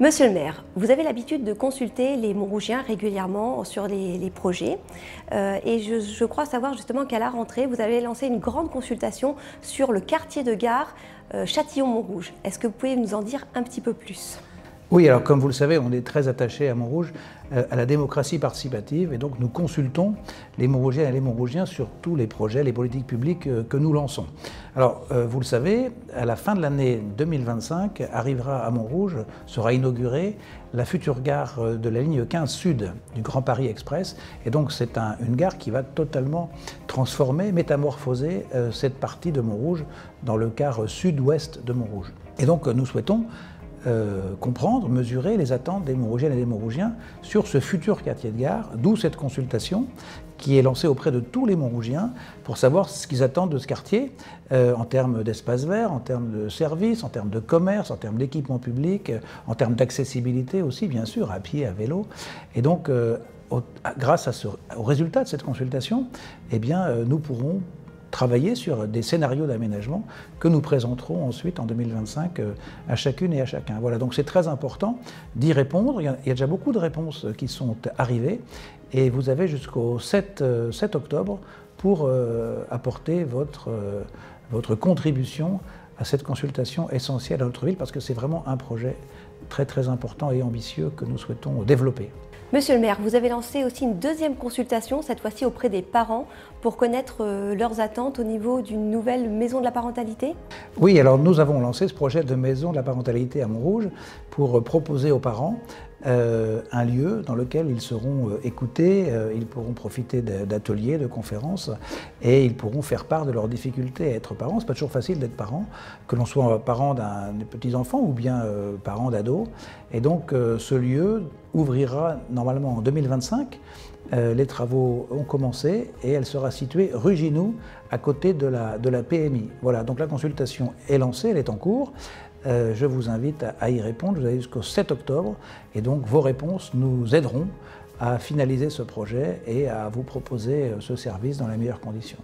Monsieur le maire, vous avez l'habitude de consulter les Montrougiens régulièrement sur les, projets euh, et je, crois savoir justement qu'à la rentrée, vous avez lancé une grande consultation sur le quartier de gare euh, Châtillon-Montrouge. Est-ce que vous pouvez nous en dire un petit peu plus? Oui, alors comme vous le savez, on est très attaché à Montrouge, euh, à la démocratie participative, et donc nous consultons les Montrougiennes et les Montrougiens sur tous les projets, les politiques publiques euh, que nous lançons. Alors, euh, vous le savez, à la fin de l'année 2025, arrivera à Montrouge, sera inaugurée la future gare de la ligne 15 Sud du Grand Paris Express, et donc c'est une gare qui va totalement transformer, métamorphoser cette partie de Montrouge dans le quart sud-ouest de Montrouge. Et donc nous souhaitons euh, comprendre, mesurer les attentes des Montrougiennes et des Montrougiens sur ce futur quartier de gare, d'où cette consultation qui est lancée auprès de tous les Montrougiens pour savoir ce qu'ils attendent de ce quartier euh, en termes d'espace vert, en termes de services, en termes de commerce, en termes d'équipement public, en termes d'accessibilité aussi, bien sûr, à pied, à vélo. Et donc, euh, grâce au résultat de cette consultation, eh bien, nous pourrons travailler sur des scénarios d'aménagement que nous présenterons ensuite en 2025 euh, à chacune et à chacun. Voilà, donc c'est très important d'y répondre. Il y, a, déjà beaucoup de réponses qui sont arrivées et vous avez jusqu'au 7, 7, euh, octobre pour euh, apporter votre, votre contribution à cette consultation essentielle à notre ville parce que c'est vraiment un projet très très important et ambitieux que nous souhaitons développer. Monsieur le maire, vous avez lancé aussi une deuxième consultation, cette fois-ci auprès des parents, pour connaître euh, leurs attentes au niveau d'une nouvelle maison de la parentalité? Oui, alors nous avons lancé ce projet de maison de la parentalité à Montrouge pour proposer aux parents euh, un lieu dans lequel ils seront euh, écoutés, euh, ils pourront profiter d'ateliers, de conférences et ils pourront faire part de leurs difficultés à être parents. C'est pas toujours facile d'être parent, que l'on soit parent d'un petits enfants ou bien parent d'ados. Et donc ce lieu ouvrira normalement en 2025. les travaux ont commencé et elle sera située rue Ginou, à côté de la, de la PMI. Voilà, donc la consultation est lancée, elle est en cours. Euh, je vous invite à, y répondre. Vous avez jusqu'au 7 octobre et donc vos réponses nous aideront à finaliser ce projet et à vous proposer euh, ce service dans les meilleures conditions.